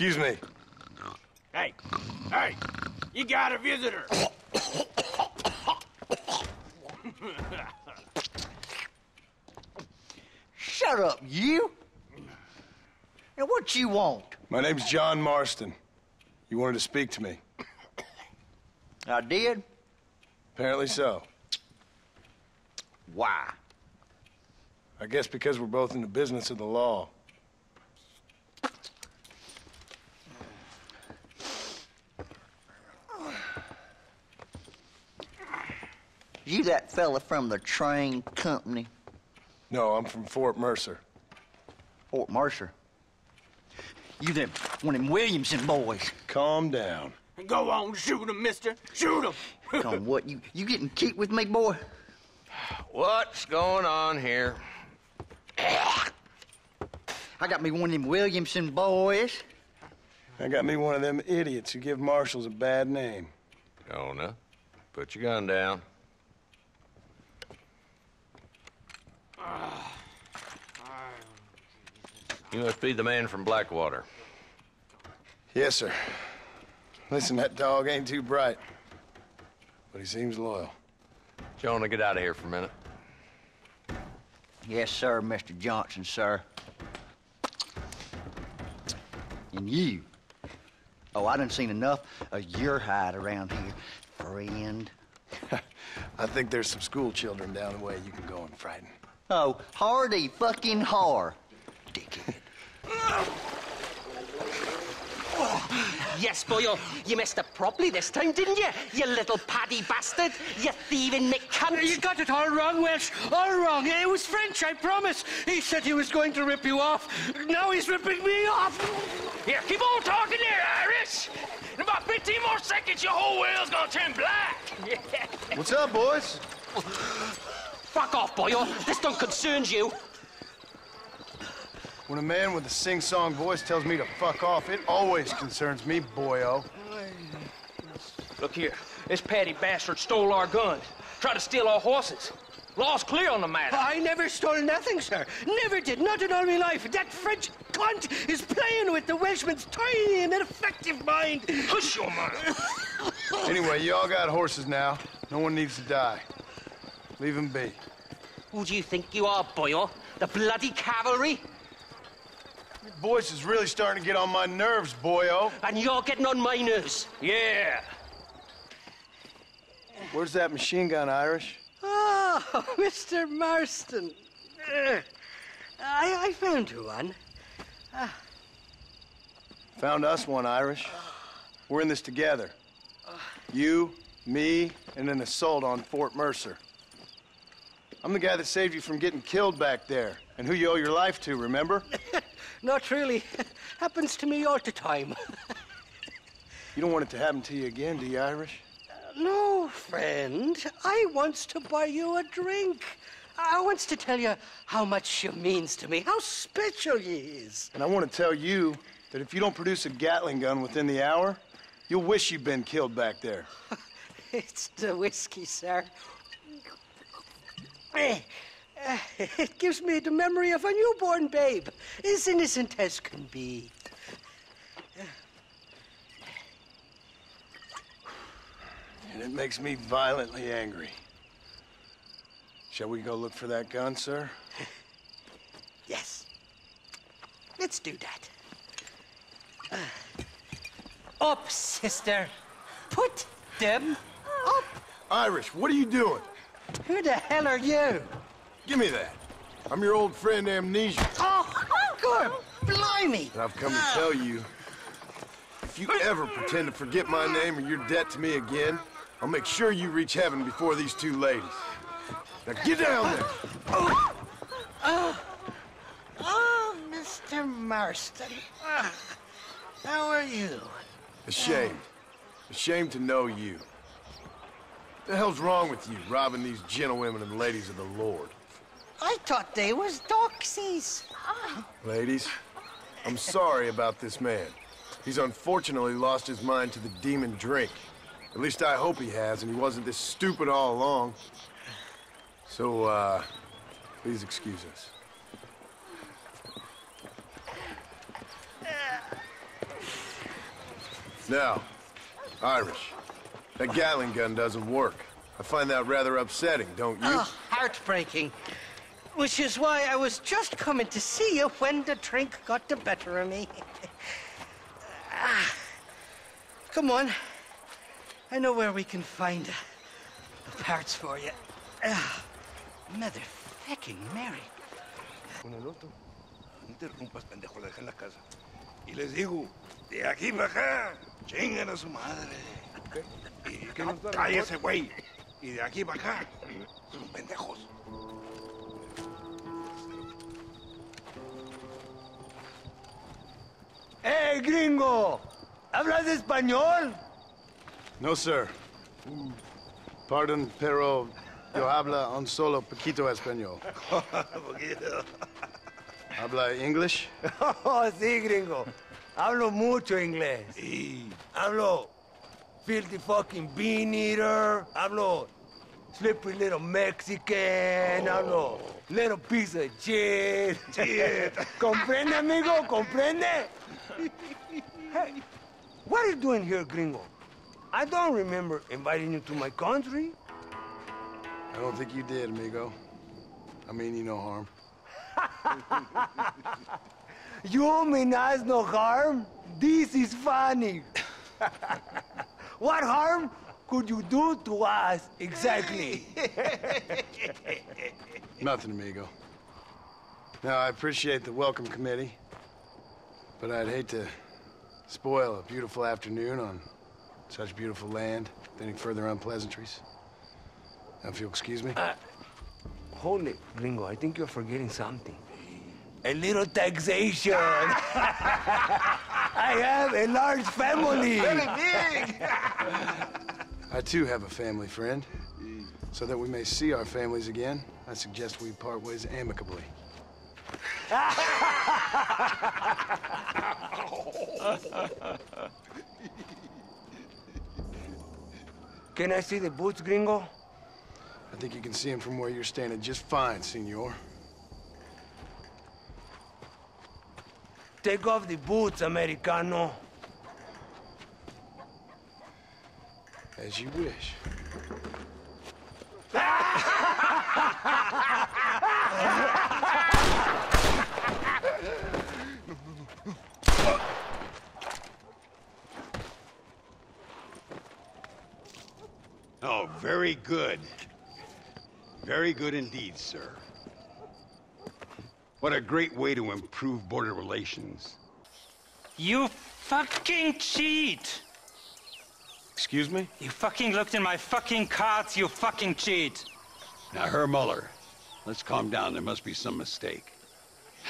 Excuse me. Hey, hey, you got a visitor. Shut up, you! Now, what you want? My name's John Marston. You wanted to speak to me. I did? Apparently so. Why? I guess because we're both in the business of the law. You that fella from the train company, No, I'm from Fort Mercer. Fort Mercer. You them one of them Williamson boys. Calm down. Go on, shoot him, mister. Shoot him. Come what, you, you getting keep with me, boy? What's going on here? I got me one of them Williamson boys. I got me one of them idiots who give marshals a bad name. Jonah, put your gun down. You must be the man from Blackwater. Yes, sir. Listen, that dog ain't too bright. But he seems loyal. Jonah, get out of here for a minute. Yes, sir, Mr. Johnson, sir. And you. Oh, I done seen enough of your hide around here, friend. I think there's some school children down the way you can go and frighten. Oh, hardy fucking har. Dickhead. Yes, boy, you messed up properly this time, didn't you? You little paddy bastard. You thieving McCunt. You got it all wrong, Welsh. All wrong. It was French, I promise. He said he was going to rip you off. Now he's ripping me off. Here, keep on talking there, Irish. In about 15 more seconds, your whole world's gonna turn black. What's up, boys? Fuck off, boyo. This don't concern you. When a man with a sing-song voice tells me to fuck off, it always concerns me, boyo. Look here. This paddy bastard stole our guns. Tried to steal our horses. Law's clear on the matter. I never stole nothing, sir. Never did. Not in all my life. That French cunt is playing with the Welshman's tiny and ineffective mind. Hush your mouth. Anyway, you all got horses now. No one needs to die. Leave them be. Who do you think you are, boyo? The bloody cavalry? Your voice is really starting to get on my nerves, boyo. And you're getting on my nerves. Yeah. Where's that machine gun, Irish? Oh, Mr. Marston. Uh, I, I found you one. Found us one, Irish. We're in this together. You, me, and an assault on Fort Mercer. I'm the guy that saved you from getting killed back there, and who you owe your life to, remember? Not really. Happens to me all the time. You don't want it to happen to you again, do you, Irish? Uh, no, friend. I wants to buy you a drink. I wants to tell you how much you means to me, how special you is. And I want to tell you that if you don't produce a Gatling gun within the hour, you'll wish you'd been killed back there. It's the whiskey, sir. Eh, Eh, eh, It gives me the memory of a newborn babe, as innocent as can be. And it makes me violently angry. Shall we go look for that gun, sir? Yes. Let's do that. Uh, up, sister. Put them up. Irish, what are you doing? Who the hell are you? Give me that. I'm your old friend Amnesia. Oh, good. Blimey. And I've come to tell you, if you ever pretend to forget my name or your debt to me again, I'll make sure you reach heaven before these two ladies. Now get down there. Oh, oh, Mr. Marston. How are you? Ashamed. Ashamed to know you. What the hell's wrong with you, robbing these gentlewomen and ladies of the Lord? I thought they was doxies. Ladies, I'm sorry about this man. He's unfortunately lost his mind to the demon drink. At least I hope he has, and he wasn't this stupid all along. So, uh, please excuse us. Now, Irish, that Gatling gun doesn't work. I find that rather upsetting, don't you? Oh, heartbreaking. Which is why I was just coming to see you when the drink got the better of me. ah, come on. I know where we can find the parts for you. Ah, mother fucking Mary. Con el otro. No interrumpas, pendejo, la deja en la casa. Y les digo, de aquí para acá, chingan a su madre. ¿Qué? Y que no cállese, güey. Y de aquí para acá, son pendejos. ¡Eh, gringo! ¿Hablas español? No, sir. Pardon, pero yo habla un solo poquito español. Poquito. Habla English? Oh, sí, gringo. Hablo mucho inglés. Hablo filthy fucking bean eater. Hablo slippery little Mexican. Hablo little piece of shit. Shit. ¿Comprende, amigo? ¿Comprende? hey, what are you doing here, gringo? I don't remember inviting you to my country. I don't think you did, amigo. I mean you no harm. You mean us no harm? This is funny. what harm could you do to us exactly? Nothing, amigo. Now, I appreciate the welcome committee, but I'd hate to spoil a beautiful afternoon on such beautiful land with any further unpleasantries. Now, if you'll excuse me. Uh, hold it, gringo. I think you're forgetting something. A little taxation. I have a large family. I too have a family friend. So that we may see our families again, I suggest we part ways amicably. Can I see the boots, gringo? I think you can see him from where you're standing just fine, senor. Take off the boots, Americano. As you wish. Oh, very good. Very good indeed, sir. What a great way to improve border relations. You fucking cheat! Excuse me? You fucking looked in my fucking cards, you fucking cheat! Now, Herr Muller, let's calm down. There must be some mistake.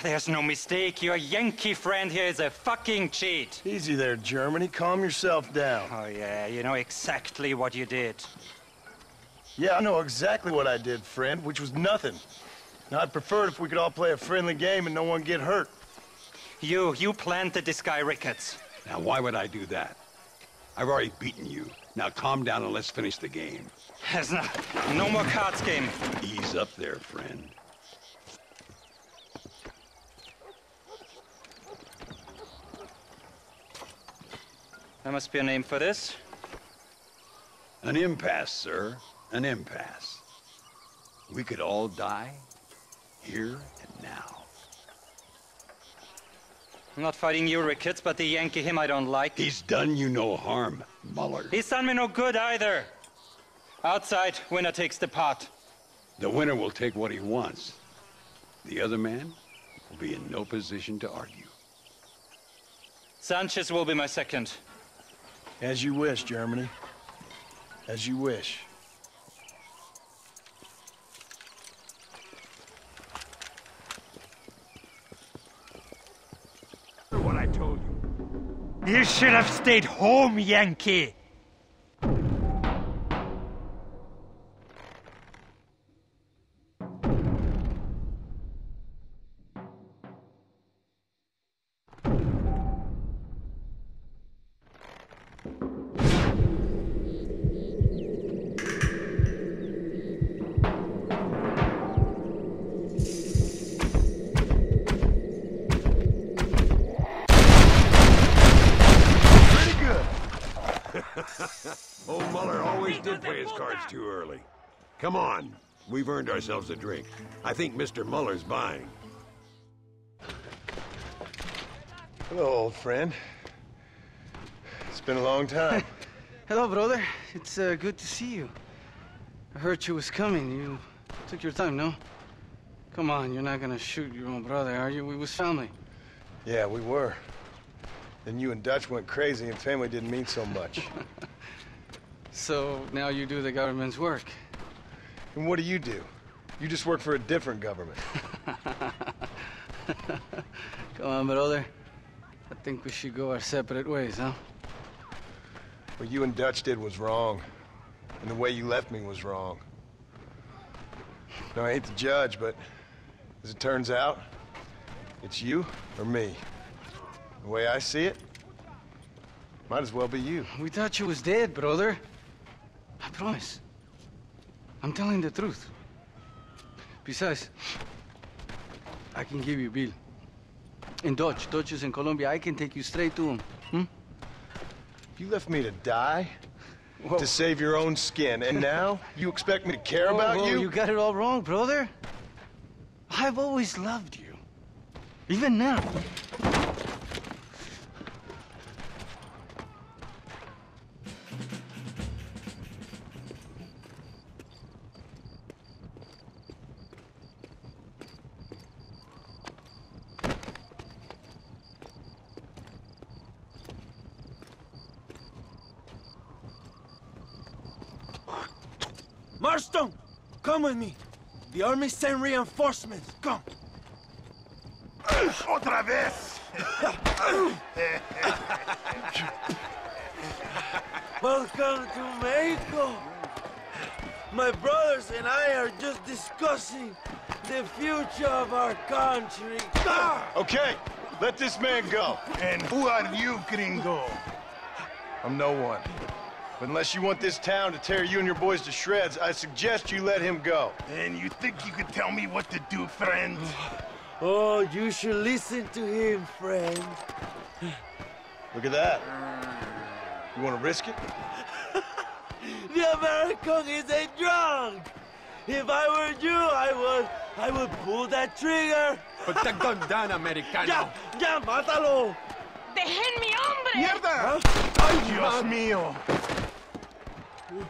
There's no mistake, your Yankee friend here is a fucking cheat! Easy there, Germany. Calm yourself down. Oh yeah, you know exactly what you did. Yeah, I know exactly what I did, friend, which was nothing. Now, I'd prefer it if we could all play a friendly game and no one get hurt. You, you planted this guy Ricketts. Now, why would I do that? I've already beaten you. Now, calm down and let's finish the game. There's no, no more cards game. Ease up there, friend. There must be a name for this. An impasse, sir. An impasse. We could all die here and now. I'm not fighting you, Ricketts, but the Yankee him I don't like. He's done you no harm, Muller. He's done me no good either. Outside, winner takes the pot. The winner will take what he wants. The other man will be in no position to argue. Sanchez will be my second. As you wish, Germany. As you wish. What I told you. Should have stayed home, Yankee. Did play his cards too early. Come on. We've earned ourselves a drink. I think Mr. Muller's buying. Hello, old friend. It's been a long time. Hello, brother. It's uh, good to see you. I heard you was coming. You took your time, no? Come on, you're not gonna shoot your own brother, are you? We was family. Yeah, we were. Then you and Dutch went crazy and family didn't mean so much. So now you do the government's work. and what do you do? You just work for a different government. Come on, brother. I think we should go our separate ways, huh? What you and Dutch did was wrong. And the way you left me was wrong. Now, I hate to judge, but as it turns out, it's you or me. The way I see it, might as well be you. We thought you was dead, brother. I promise. I'm telling the truth. Besides, I can give you Bill. In Dutch. Dutch is in Colombia. I can take you straight to him. Hmm? You left me to die to save your own skin, and now you expect me to care Whoa, about whoa, you? You got it all wrong, brother. I've always loved you. Even now. Marston, come with me. The army sent reinforcements. Come. Otra vez! Welcome to Mexico. My brothers and I are just discussing the future of our country. Okay, let this man go. And who are you, gringo? I'm no one. But unless you want this town to tear you and your boys to shreds, I suggest you let him go. And you think you could tell me what to do, friend? Oh, you should listen to him, friend. Look at that. You want to risk it? The American is a drunk. If I were you, I would, I would pull that trigger. Put the gun down, Americano. Ya, ya, mátalo. ¡Déjenme, hombre! ¡Mierda! ¡Ay, Dios mío! Puta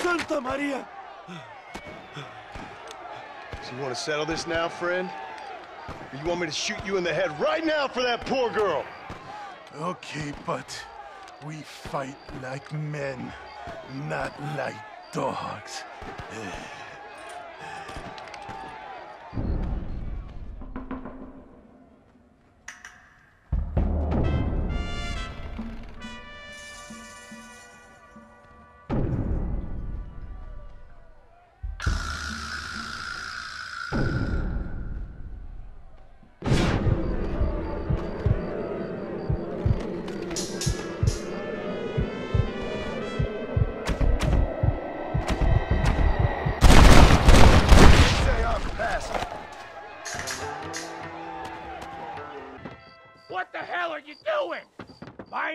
Santa Maria. So you want to settle this now, friend? Or you want me to shoot you in the head right now for that poor girl? Okay, but we fight like men, not like dogs.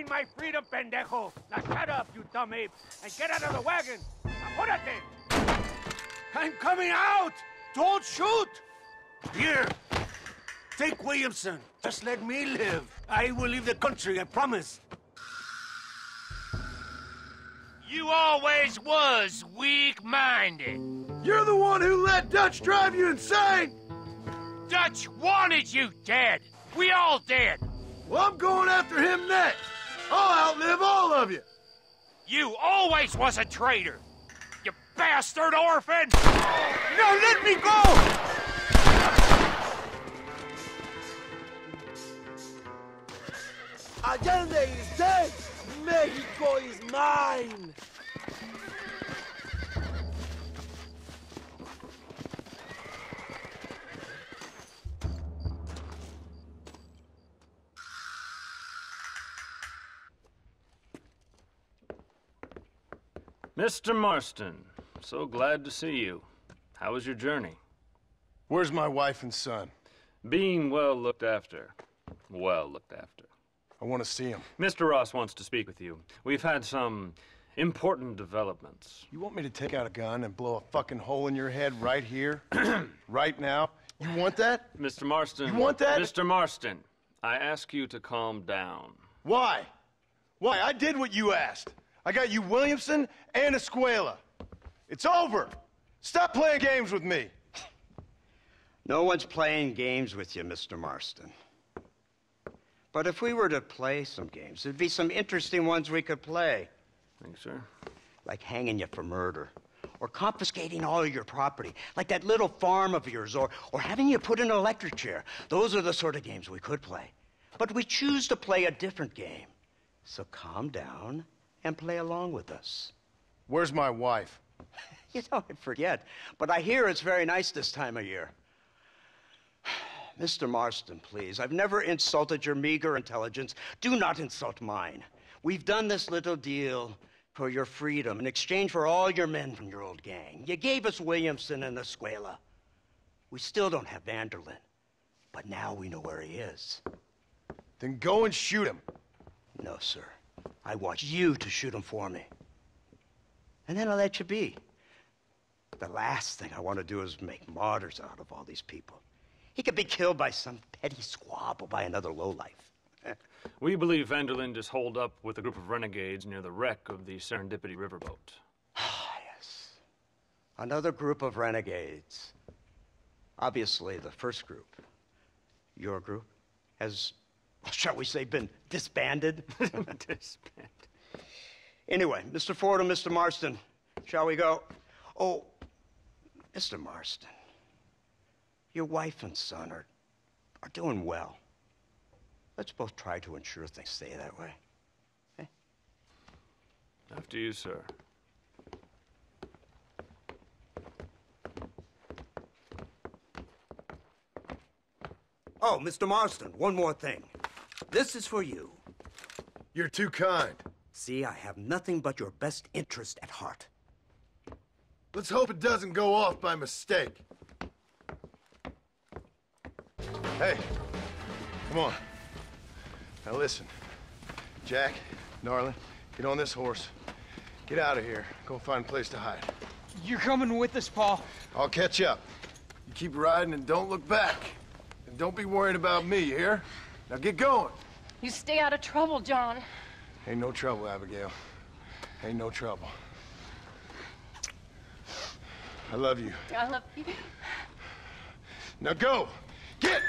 Buying my freedom, pendejo. Now shut up, you dumb ape, and get out of the wagon. Apúrate. I'm coming out. Don't shoot. Here. Take Williamson. Just let me live. I will leave the country, I promise. You always was weak-minded. You're the one who let Dutch drive you insane! Dutch wanted you dead. We all did. Well, I'm going after him next. I'll outlive all of you. You always was a traitor. You bastard orphan! No, let me go! Allende is dead! Mexico is mine! Mr. Marston, so glad to see you. How was your journey? Where's my wife and son? Being well looked after. Well looked after. I want to see him. Mr. Ross wants to speak with you. We've had some important developments. You want me to take out a gun and blow a fucking hole in your head right here? right now? You want that? Mr. Marston. You want that? Mr. Marston, I ask you to calm down. Why? Why? I did what you asked. I got you Williamson and Escuella. It's over. Stop playing games with me. No one's playing games with you, Mr. Marston. But if we were to play some games, there'd be some interesting ones we could play. Thanks, sir. Like hanging you for murder, or confiscating all your property, like that little farm of yours, or, or having you put in an electric chair. Those are the sort of games we could play. But we choose to play a different game. So calm down and play along with us. Where's my wife? You know, I forget, but I hear it's very nice this time of year. Mr. Marston, please. I've never insulted your meager intelligence. Do not insult mine. We've done this little deal for your freedom in exchange for all your men from your old gang. You gave us Williamson and Escuella. We still don't have van der Linde, but now we know where he is. Then go and shoot him. No, sir. I want you to shoot him for me. And then I'll let you be. The last thing I want to do is make martyrs out of all these people. He could be killed by some petty squabble by another lowlife. We believe van der Linde is holed up with a group of renegades near the wreck of the Serendipity riverboat. Ah, yes. Another group of renegades. Obviously, the first group, your group, has, shall we say, been disbanded? disbanded. Anyway, Mr. Fordham Mr. Marston, shall we go? Oh, Mr. Marston, your wife and son are, are doing well. Let's both try to ensure things stay that way. After you, sir. Oh, Mr. Marston, one more thing. This is for you. You're too kind. See, I have nothing but your best interest at heart. Let's hope it doesn't go off by mistake. Hey, come on. Now listen. Jack, Narlin, get on this horse. Get out of here. Go find a place to hide. You're coming with us, Paul. I'll catch up. You keep riding and don't look back. And don't be worrying about me, you hear? Now get going. You stay out of trouble, John. Ain't no trouble, Abigail. Ain't no trouble. I love you. I love you. Now go! Get!